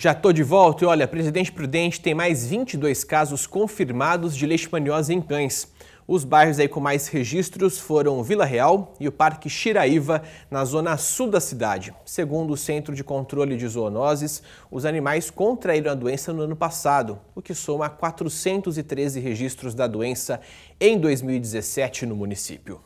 Já estou de volta e olha, Presidente Prudente tem mais 22 casos confirmados de leishmaniose em cães. Os bairros aí com mais registros foram Vila Real e o Parque Xiraíva, na zona sul da cidade. Segundo o Centro de Controle de Zoonoses, os animais contraíram a doença no ano passado, o que soma 413 registros da doença em 2017 no município.